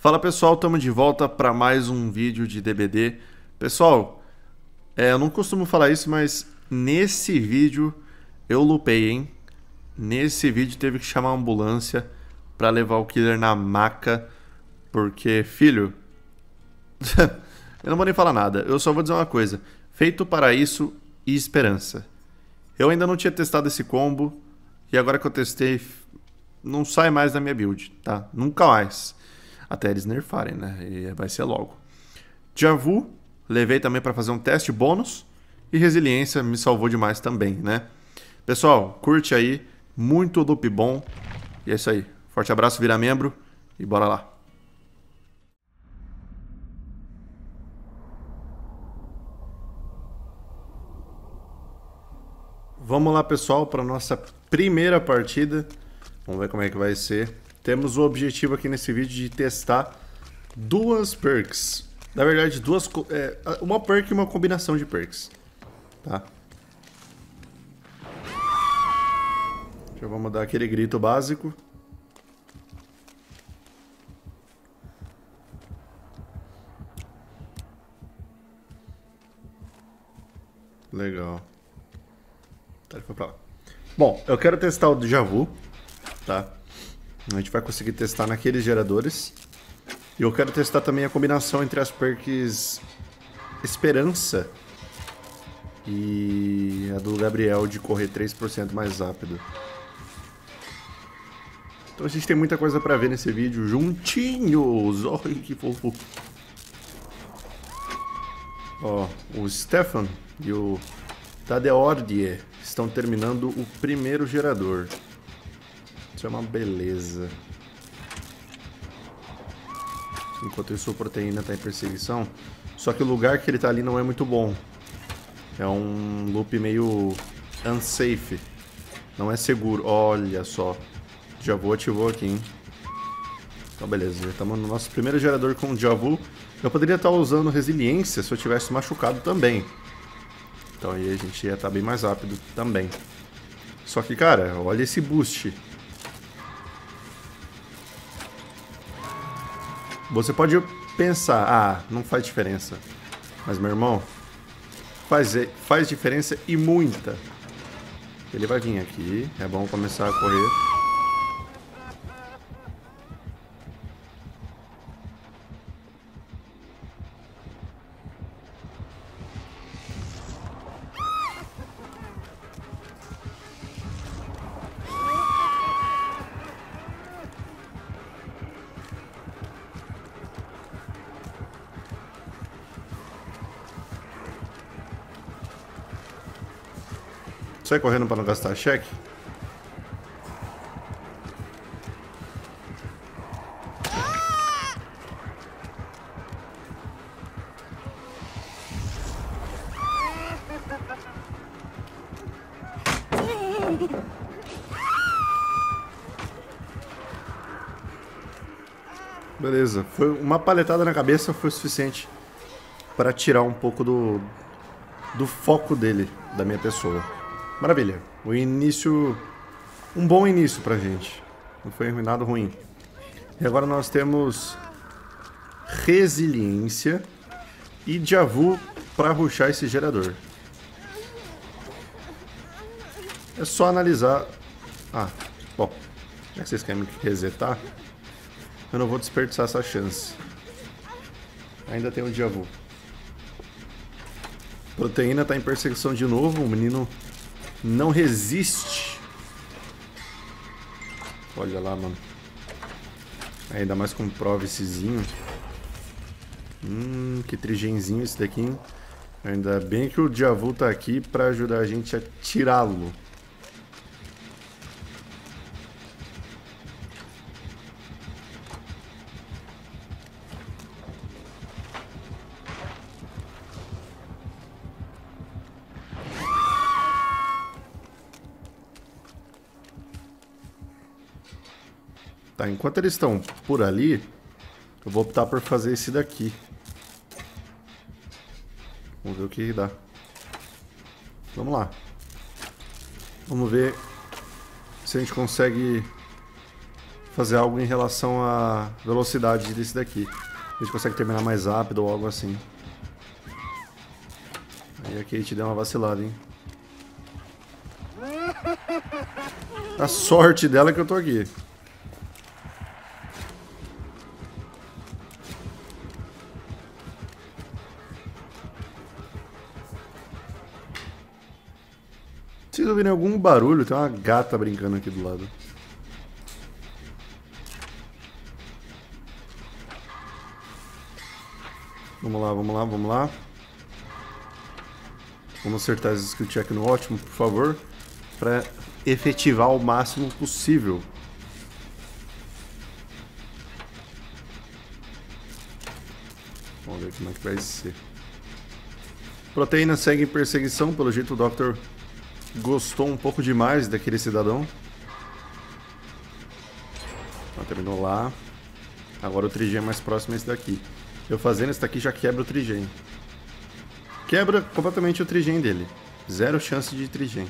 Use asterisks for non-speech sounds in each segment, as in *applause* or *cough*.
Fala pessoal, estamos de volta para mais um vídeo de DBD. Pessoal, é, eu não costumo falar isso, mas nesse vídeo eu lupei, hein? Nesse vídeo teve que chamar a ambulância para levar o killer na maca, porque, filho, *laughs* eu não vou nem falar nada, eu só vou dizer uma coisa. Feito para isso e esperança. Eu ainda não tinha testado esse combo, e agora que eu testei, não sai mais da minha build, tá? Nunca mais. Até eles nerfarem, né? E vai ser logo. Javu, levei também para fazer um teste bônus. E resiliência me salvou demais também, né? Pessoal, curte aí. Muito loop bom. E é isso aí. Forte abraço, vira membro e bora lá. Vamos lá, pessoal, para nossa primeira partida. Vamos ver como é que vai ser. Temos o objetivo aqui nesse vídeo de testar duas perks. Na verdade, duas, é, uma perk e uma combinação de perks. Tá? Já vamos dar aquele grito básico. Legal. Tá, ele foi pra lá. Bom, eu quero testar o Déjà Vu, tá? A gente vai conseguir testar naqueles geradores. E eu quero testar também a combinação entre as perks Esperança e a do Gabriel de correr 3% mais rápido. Então a gente tem muita coisa pra ver nesse vídeo juntinhos. Olha que fofo. Ó, o Stefan e o Tadeordie estão terminando o primeiro gerador. Isso é uma beleza. Enquanto isso, a proteína está em perseguição. Só que o lugar que ele está ali não é muito bom. É um loop meio unsafe. Não é seguro. Olha só. Já vou ativou aqui, hein? Então, beleza. Já estamos no nosso primeiro gerador com o Javu. Eu poderia estar usando resiliência se eu tivesse machucado também. Então aí a gente ia estar bem mais rápido também. Só que, cara, olha esse boost. Você pode pensar, ah, não faz diferença. Mas, meu irmão, faz, faz diferença e muita. Ele vai vir aqui, é bom começar a correr. Sai correndo para não gastar cheque. Beleza, foi uma paletada na cabeça foi suficiente para tirar um pouco do, do foco dele, da minha pessoa. Maravilha. O início... Um bom início pra gente. Não foi nada ruim. E agora nós temos... Resiliência e Javu para ruxar esse gerador. É só analisar... Ah, bom. Já que vocês querem me resetar, eu não vou desperdiçar essa chance. Ainda tem o Javu. Proteína está em perseguição de novo. O menino não resiste. Olha lá, mano. Ainda mais com um Provicezinho. Hum, que trigenzinho esse daqui, hein? Ainda bem que o Diavu tá aqui pra ajudar a gente a tirá-lo. Enquanto eles estão por ali, eu vou optar por fazer esse daqui. Vamos ver o que dá. Vamos lá. Vamos ver se a gente consegue fazer algo em relação à velocidade desse daqui. A gente consegue terminar mais rápido ou algo assim. Aí a Kate deu uma vacilada, hein? A sorte dela é que eu tô aqui. Ouvirem algum barulho, tem uma gata brincando aqui do lado. Vamos lá, vamos lá, vamos lá. Vamos acertar esse skill check no ótimo, por favor. Pra efetivar o máximo possível. Vamos ver como é que vai ser. Proteína segue em perseguição, pelo jeito o Dr. gostou um pouco demais daquele cidadão. Terminou lá. Agora o trigem é mais próximo a esse daqui. Eu fazendo esse daqui já quebra o trigem. Quebra completamente o trigem dele. Zero chance de trigem.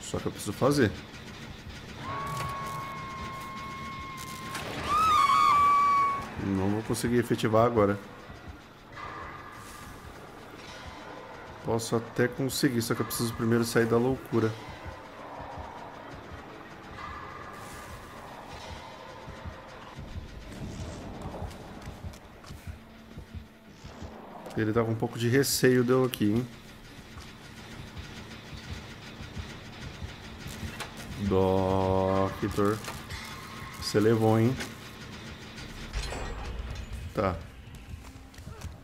Só que eu preciso fazer. Não vou conseguir efetivar agora. Posso até conseguir, só que eu preciso primeiro sair da loucura. Ele tá com um pouco de receio deu aqui, hein? Doctor. Você levou, hein? Tá.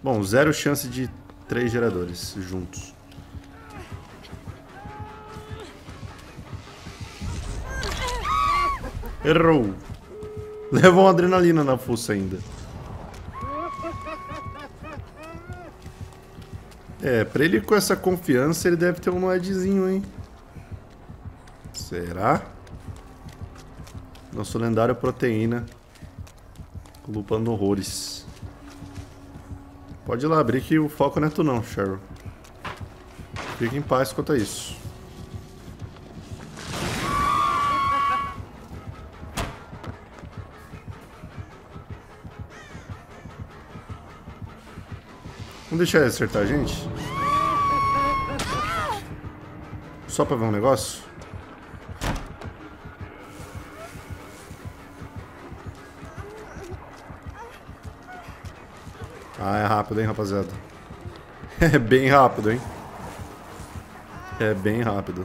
Bom, zero chance de três geradores juntos. Errou. Levou uma adrenalina na fuça ainda. É, pra ele com essa confiança, ele deve ter um Noedzinho, hein? Será? Nosso lendário proteína. Lupando horrores. Pode ir lá abrir que o foco não é tu não, Cheryl. Fique em paz quanto a isso. Vamos deixar ele acertar a gente? Só pra ver um negócio? Rápido, hein, rapaziada. *laughs* É bem rápido, hein. É bem rápido.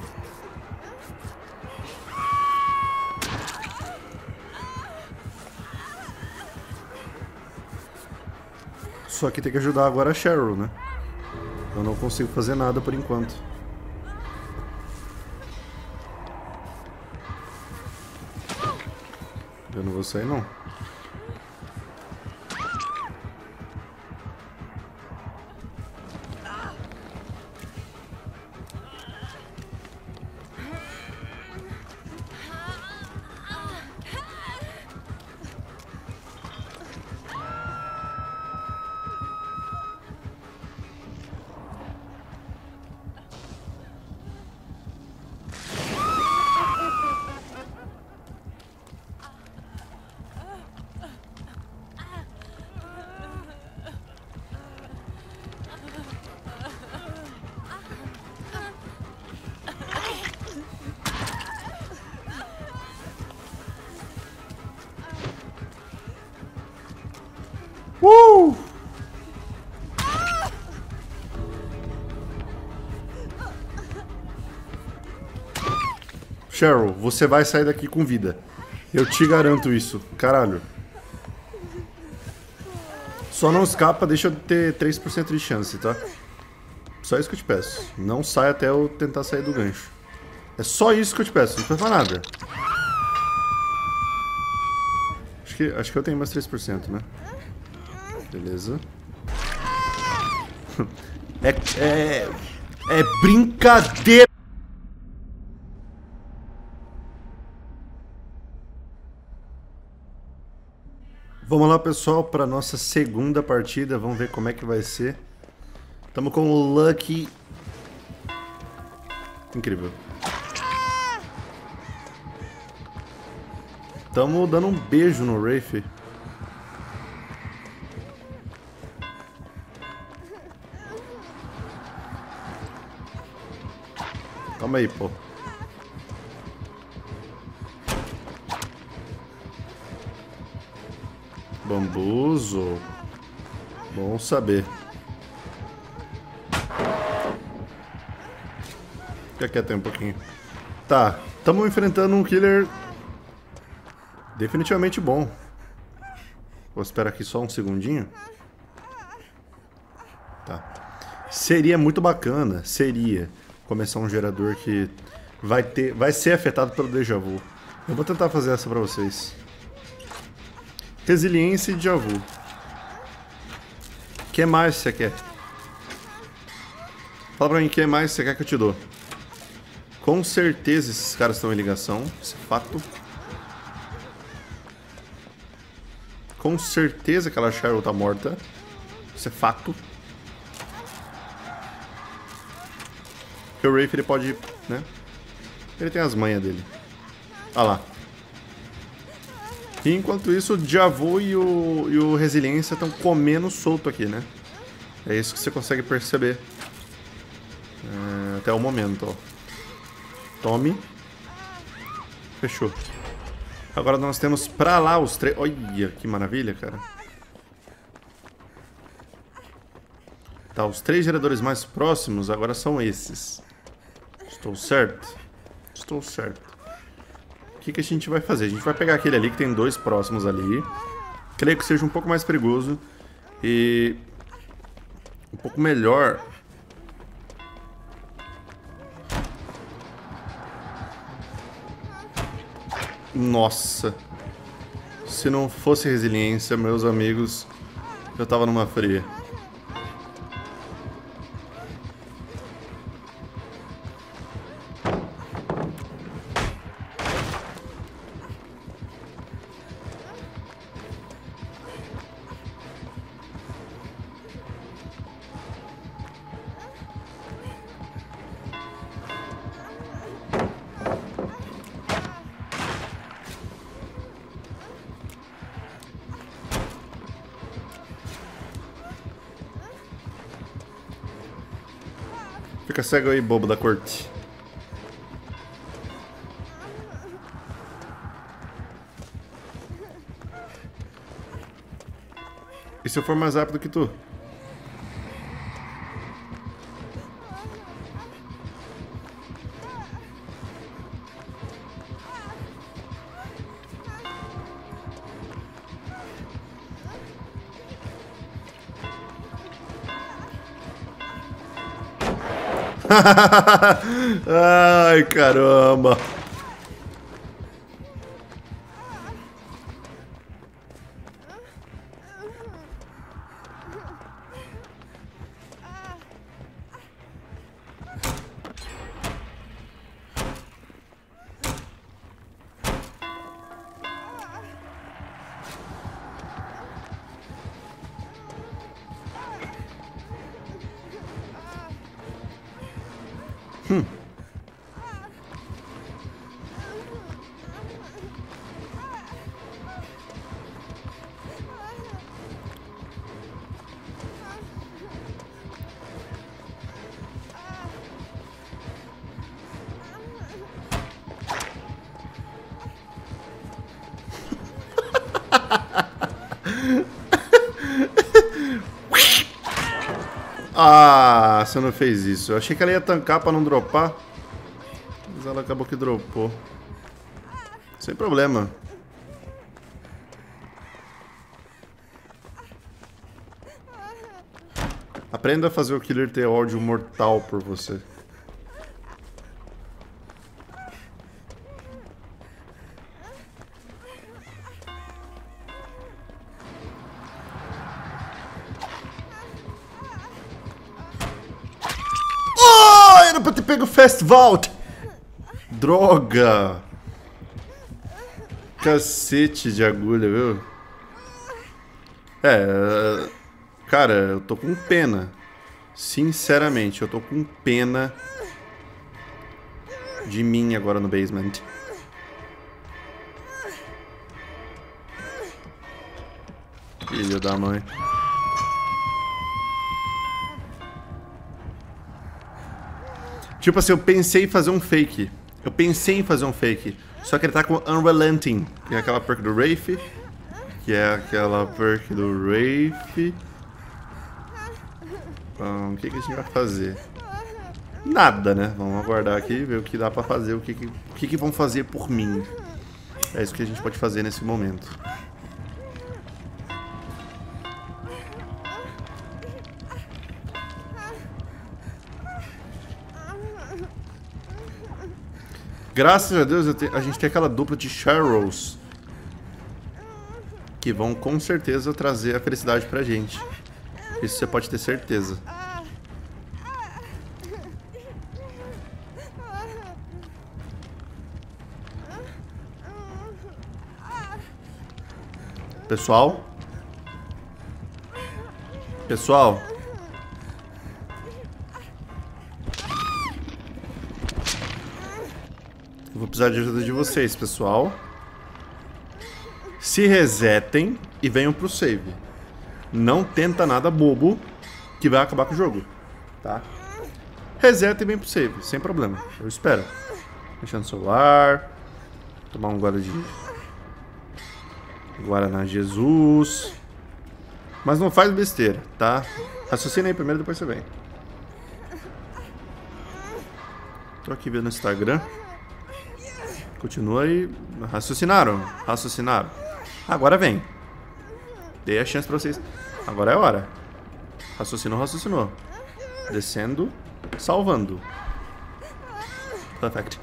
Só que tem que ajudar agora a Cheryl, né? Eu não consigo fazer nada por enquanto. Eu não vou sair não. Cheryl, você vai sair daqui com vida. Eu te garanto isso. Caralho. Só não escapa, deixa eu ter 3% de chance, tá? Só isso que eu te peço. Não sai até eu tentar sair do gancho. É só isso que eu te peço, não precisa nada. Acho que, acho que eu tenho mais 3%, né? Beleza. *laughs* É, é, é brincadeira. Vamos lá, pessoal, para nossa segunda partida. Vamos ver como é que vai ser. Estamos com o Lucky. Incrível. tamo dando um beijo no Rafe. Calma aí, pô. Bambuzo. Bom saber. Fica quieto aí um pouquinho. Tá, estamos enfrentando um killer definitivamente bom. Vou esperar aqui só um segundinho. Tá. Seria muito bacana, seria, começar um gerador que vai ter, vai ser afetado pelo déjà vu. Eu vou tentar fazer essa pra vocês. Resiliência e déjà vu. O que mais você quer? Fala pra mim o que mais você quer que eu te dou. Com certeza esses caras estão em ligação, isso é fato. Com certeza aquela Cheryl tá morta. Isso é fato. Porque o Rafe ele pode, né? Ele tem as manhas dele. Olha lá. E enquanto isso, o Javu e o, e o Resiliência estão comendo solto aqui, né? É isso que você consegue perceber. É, até o momento, ó. Tome. Fechou. Agora nós temos pra lá os três... Olha, que maravilha, cara. Tá, os três geradores mais próximos agora são esses. Estou certo? Estou certo. O que, que a gente vai fazer? A gente vai pegar aquele ali que tem dois próximos ali. Creio que seja um pouco mais perigoso. E... Um pouco melhor Nossa. Se não fosse resiliência, meus amigos, eu tava numa fria. Fica cego aí, bobo da corte. E se eu for mais rápido que tu? *laughs* Ai, caramba. Não fez isso. Eu achei que ela ia tancar pra não dropar. Mas ela acabou que dropou. Sem problema. Aprenda a fazer o killer ter ódio mortal por você. Festvalt! Droga! Cacete de agulha, viu? É... Cara, eu tô com pena. Sinceramente, eu tô com pena de mim agora no basement. Filho da mãe. Tipo assim, eu pensei em fazer um fake. Eu pensei em fazer um fake. Só que ele tá com Unrelenting, que é aquela perk do Wraith. Que é aquela perk do Wraith. Então, o que, que a gente vai fazer? Nada, né? Vamos aguardar aqui, ver o que dá pra fazer, o que, que, o que, que vão fazer por mim. É isso que a gente pode fazer nesse momento. Graças a Deus a gente tem aquela dupla de Sharrows que vão com certeza trazer a felicidade pra gente. Isso você pode ter certeza. Pessoal. Pessoal. Vou precisar de ajuda de vocês, pessoal. Se resetem e venham pro save. Não tenta nada bobo que vai acabar com o jogo, tá? Reseta e vem pro save, sem problema. Eu espero. Mexendo no celular. Tomar um gole de Guaraná Jesus. Mas não faz besteira, tá? Raciocina aí primeiro, depois você vem. Tô aqui vendo no Instagram. Continua aí. Raciocinaram? Raciocinaram. Agora vem. Dei a chance pra vocês. Agora é hora. Raciocinou, raciocinou. Descendo, salvando. Perfect.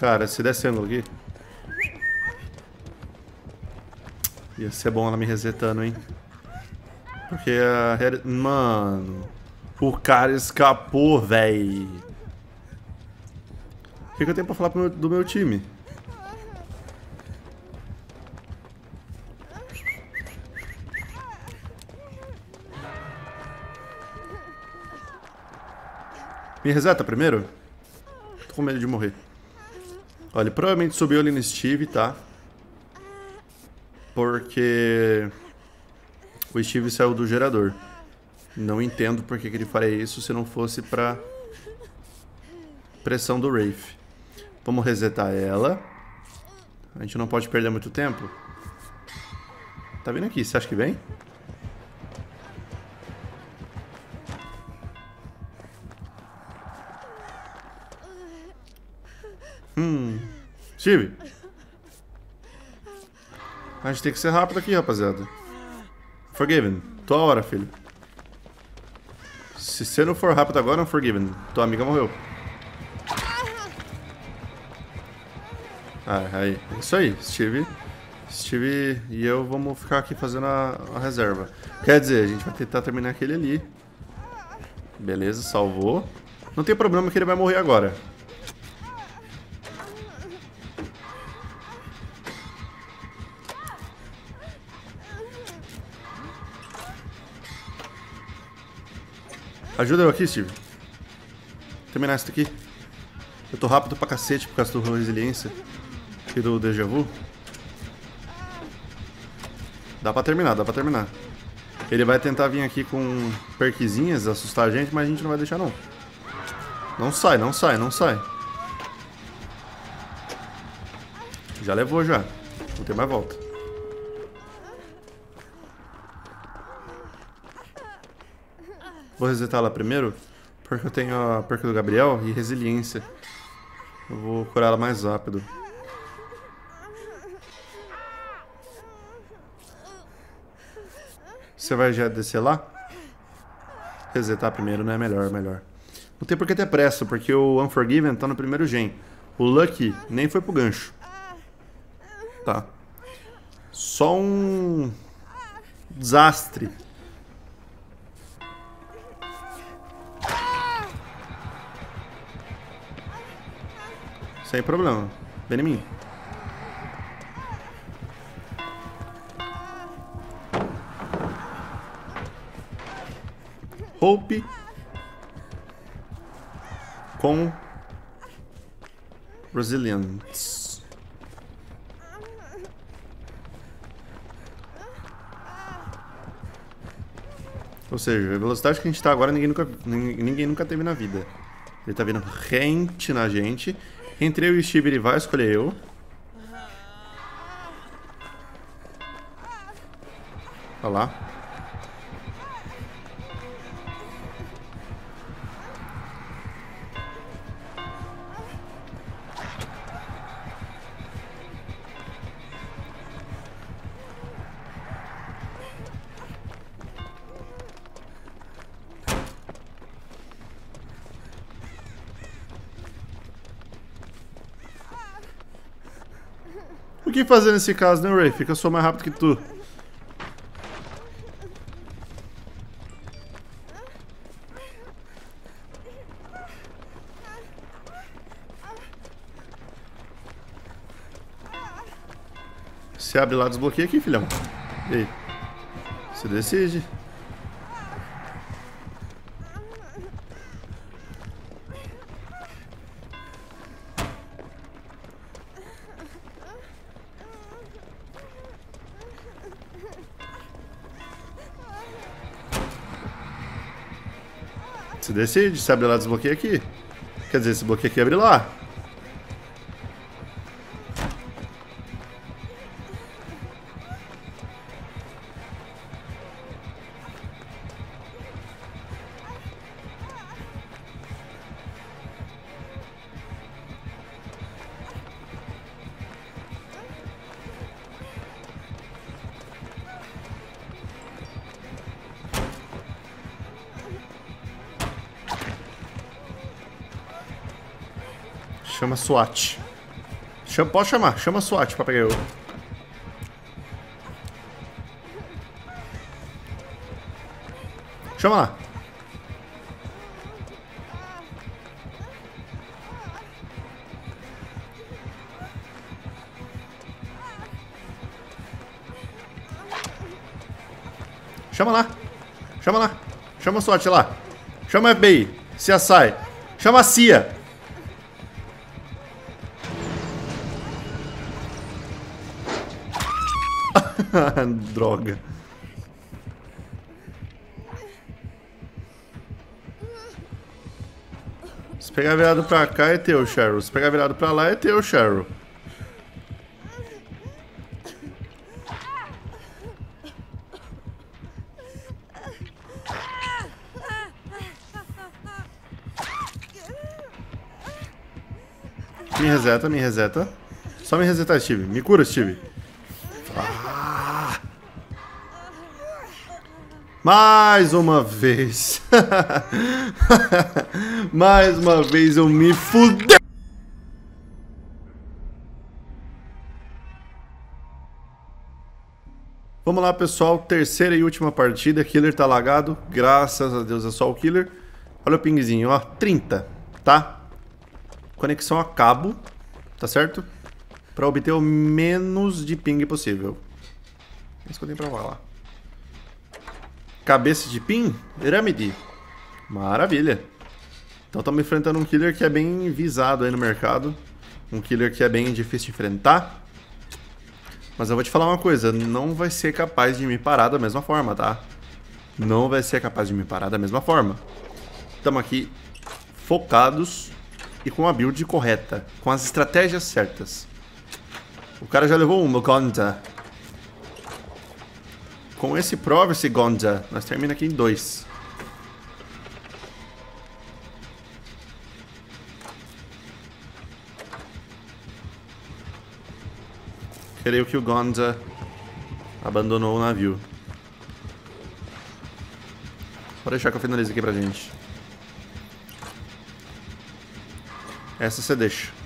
Cara, se desse ângulo aqui. Ia ser bom ela me resetando, hein? Porque a. Mano. O cara escapou, véi. O que, que eu tenho pra falar meu, do meu time? Me reseta primeiro? Tô com medo de morrer. Olha, ele provavelmente subiu ali no Steve, tá? Porque o Steve saiu do gerador. Não entendo por que, ele faria isso se não fosse pra pressão do Wraith. Vamos resetar ela. A gente não pode perder muito tempo. Tá vindo aqui, você acha que vem? Hum. Steve. A gente tem que ser rápido aqui, rapaziada. Forgiven. Tua hora, filho. Se você não for rápido agora, Forgiven. Tua amiga morreu. Ah, aí. Isso aí. Steve. Steve e eu vamos ficar aqui fazendo a, a reserva. Quer dizer, a gente vai tentar terminar aquele ali. Beleza, salvou. Não tem problema que ele vai morrer agora. Ajuda eu aqui, Steve. Terminar isso aqui. Eu tô rápido pra cacete por causa do resiliência e do déjà vu. Dá pra terminar, dá pra terminar. Ele vai tentar vir aqui com perquezinhas, assustar a gente, mas a gente não vai deixar não. Não sai, não sai, não sai. Já levou já. Não tem mais volta. Vou resetar ela primeiro, porque eu tenho a perca do Gabriel e resiliência. Eu vou curar ela mais rápido. Você vai já descer lá? Resetar primeiro, não é melhor, melhor. Não tem por que ter pressa, porque o Unforgiven tá no primeiro gen. O Lucky nem foi pro gancho. Tá. Só um desastre Sem problema. Vem em mim. Hope com Resilience. Ou seja, a velocidade que a gente está agora ninguém nunca, ninguém nunca teve na vida. Ele está vindo rente na gente entre eu e o Steve, ele vai escolher eu. Olha lá. Fazer nesse caso, né, Ray? Fica só mais rápido que tu. Se abre lá, desbloqueia aqui, filhão. E aí? Você decide. Decide, se abre lá, desbloqueia aqui. Quer dizer, se bloqueia aqui, abre lá. SWAT. Chama, pode chamar, chama SWAT pra pegar eu. Chama lá. Chama lá. Chama lá. Chama a SWAT lá. Chama a FBI. CSI. Chama a CIA. *laughs* Droga. Se pegar virado pra cá é teu, Cheryl. Se pegar virado pra lá é teu, Cheryl. Me reseta, me reseta. Só me resetar, Steve. Me cura, Steve. Mais uma vez. *laughs* Mais uma vez eu me fudei. Vamos lá, pessoal. Terceira e última partida. Killer tá lagado. Graças a Deus é só o Killer. Olha o pingzinho, ó. 30, tá? Conexão a cabo, tá certo? Pra obter o menos de ping possível. É isso que eu tenho pra falar. Cabeça de pin? Pirâmide. Maravilha. Então estamos enfrentando um killer que é bem visado aí no mercado. Um killer que é bem difícil de enfrentar. Mas eu vou te falar uma coisa, não vai ser capaz de me parar da mesma forma, tá? Não vai ser capaz de me parar da mesma forma. Estamos aqui focados e com a build correta, com as estratégias certas. O cara já levou uma conta. Com esse Proverse Gonza, nós termina aqui em dois. Creio que o Gonza abandonou o navio. Pode deixar que eu finalize aqui pra gente. Essa você deixa.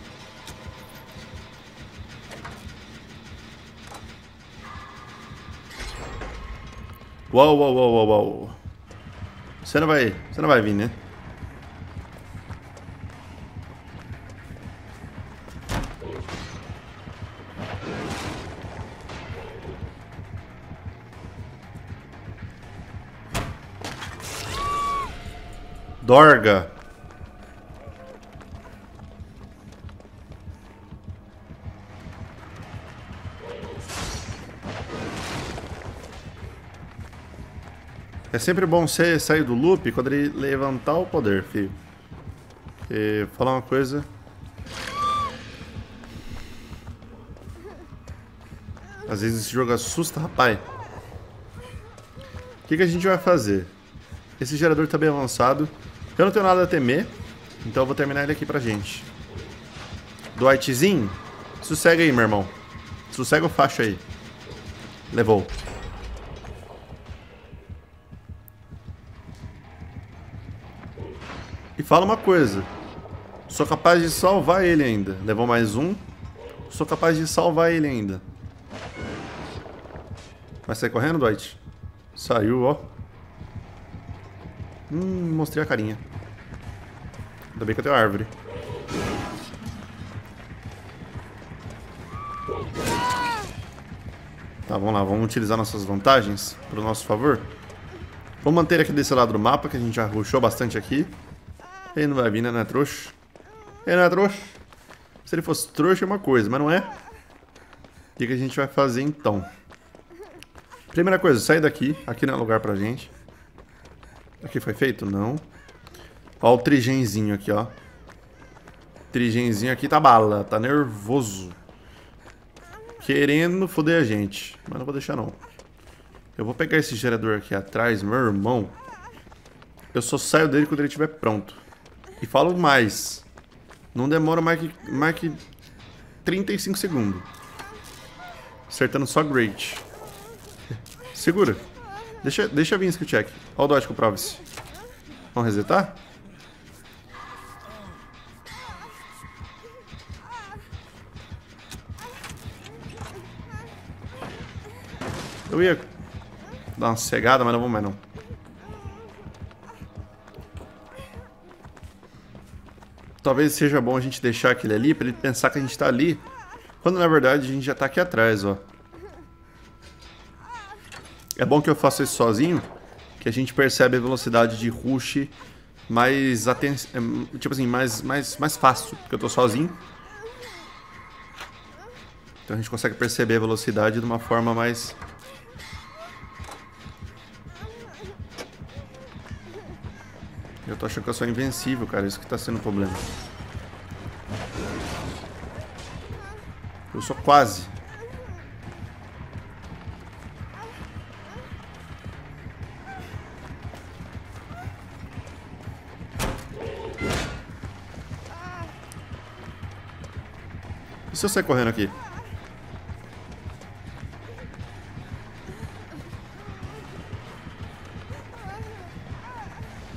Uau, uau, uau, uau, uau. Você não vai, você não vai vir, né? Dorga. É sempre bom você sair do loop quando ele levantar o poder, filho. E falar uma coisa. Às vezes esse jogo assusta, rapaz. O que, que a gente vai fazer? Esse gerador tá bem avançado. Eu não tenho nada a temer. Então eu vou terminar ele aqui pra gente. Dwightzinho, sossega aí, meu irmão. Sossega o facho aí. Levou. Fala uma coisa. Sou capaz de salvar ele ainda. Levou mais um. Sou capaz de salvar ele ainda. Vai sair correndo, Dwight? Saiu, ó. Hum, mostrei a carinha. Ainda bem que eu tenho árvore. Tá, vamos lá. Vamos utilizar nossas vantagens para o nosso favor. Vamos manter aqui desse lado do mapa, que a gente já rushou bastante aqui. Ele não vai vir, né? Não é trouxa. Ele não é trouxa. Se ele fosse trouxa é uma coisa, mas não é. O que, que a gente vai fazer então? Primeira coisa, sair daqui. Aqui não é lugar pra gente. Aqui foi feito? Não. Ó o trigenzinho aqui, ó. Trigenzinho aqui tá bala, tá nervoso. Querendo foder a gente. Mas não vou deixar não. Eu vou pegar esse gerador aqui atrás, meu irmão. Eu só saio dele quando ele estiver pronto. E falo mais. Não demora mais que, mais que 35 segundos. Acertando só great. Segura. Deixa, deixa vir skill check. Olha o dodge com o Provice. Vamos resetar? Eu ia dar uma cegada, mas não vou mais não. Talvez seja bom a gente deixar aquele ali para ele pensar que a gente tá ali, quando na verdade a gente já tá aqui atrás, ó. É bom que eu faça isso sozinho, que a gente percebe a velocidade de rush mais aten é, tipo assim, mais mais mais fácil, porque eu tô sozinho. Então a gente consegue perceber a velocidade de uma forma mais Eu tô achando que eu sou invencível, cara. Isso que tá sendo o problema. Eu sou quase. E se eu sair correndo aqui?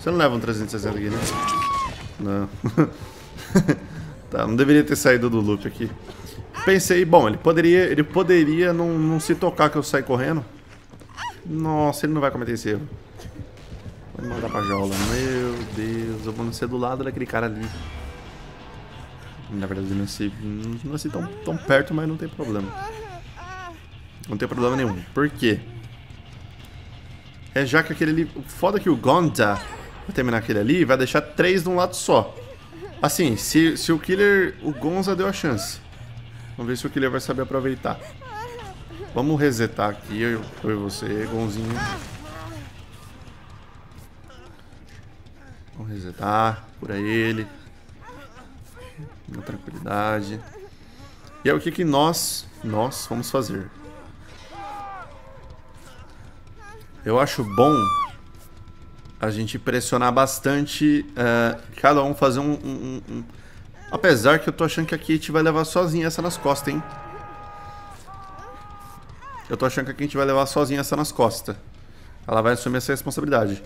Você não leva um 360 aqui, né? Não. *laughs* tá, não deveria ter saído do loop aqui. Pensei, bom, ele poderia, ele poderia não, não se tocar que eu saí correndo. Nossa, ele não vai cometer esse erro. Vou mandar pra jaula. Meu Deus, eu vou nascer do lado daquele cara ali. Na verdade, eu nasci, não nasci tão, tão perto, mas não tem problema. Não tem problema nenhum. Por quê? É já que aquele ali... Foda que o Gonda Vai terminar aquele ali vai deixar três de um lado só. Assim, se, se o killer... O Gonza deu a chance. Vamos ver se o killer vai saber aproveitar. Vamos resetar aqui, eu, eu e você, Gonzinho. Vamos resetar, cura ele. Na tranquilidade. E aí o que que nós, nós vamos fazer? Eu acho bom a gente pressionar bastante, uh, cada um fazer um, um, um, Apesar que eu tô achando que a Kate vai levar sozinha essa nas costas, hein? Eu tô achando que a Kate vai levar sozinha essa nas costas. Ela vai assumir essa responsabilidade.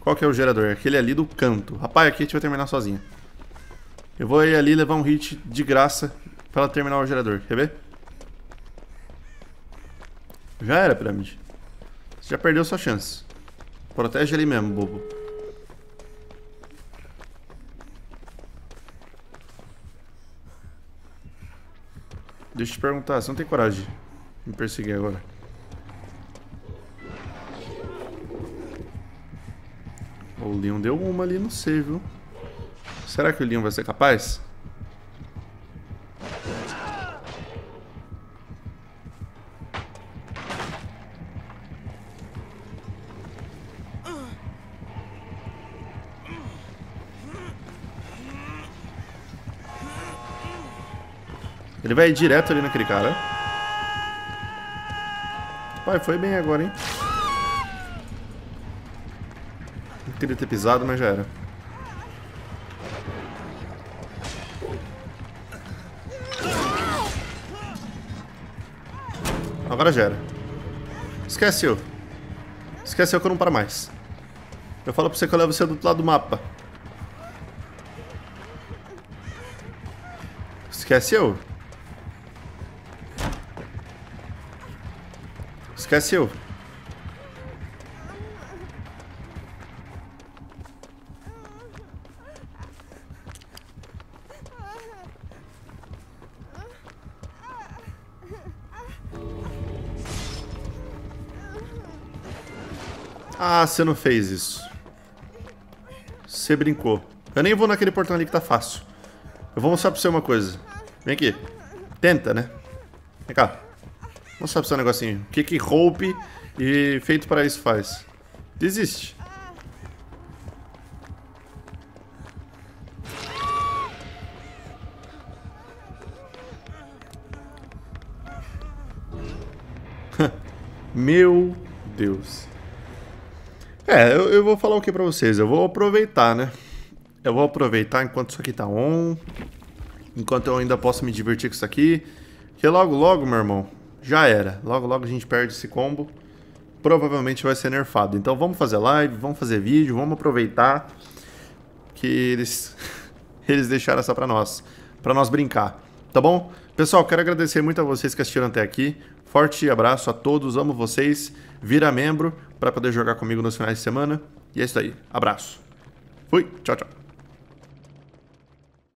Qual que é o gerador? Aquele ali do canto. Rapaz, a Kate vai terminar sozinha. Eu vou ir ali levar um hit de graça pra ela terminar o gerador. Quer ver? Já era, pirâmide. Você já perdeu sua chance. Protege ele mesmo, bobo. Deixa eu te perguntar, você não tem coragem de me perseguir agora? O Leon deu uma ali, não sei, viu? Será que o Leon vai ser capaz? Ele vai direto ali naquele cara. Pai, foi bem agora, hein? Não queria ter pisado, mas já era. Agora já era. Esquece eu. Esquece eu que eu não paro mais. Eu falo pra você que eu levo você do outro lado do mapa. Esquece eu. Esquece eu. Ah, você não fez isso. Você brincou. Eu nem vou naquele portão ali que tá fácil. Eu vou mostrar pra você uma coisa. Vem aqui. Tenta, né? Vem cá. Vou mostrar pra você um negocinho. O que que roupe e feito para isso faz. Desiste. *laughs* Meu Deus. É, eu, eu, vou falar o que pra vocês. Eu vou aproveitar, né? Eu vou aproveitar enquanto isso aqui tá on. Enquanto eu ainda posso me divertir com isso aqui. Que logo, logo, meu irmão, já era. Logo, logo a gente perde esse combo. Provavelmente vai ser nerfado. Então vamos fazer live, vamos fazer vídeo, vamos aproveitar que eles, *laughs* eles deixaram essa pra nós. Pra nós brincar. Tá bom? Pessoal, quero agradecer muito a vocês que assistiram até aqui. Forte abraço a todos, amo vocês. Vira membro para poder jogar comigo nos finais de semana. E é isso aí. Abraço. Fui. Tchau, tchau.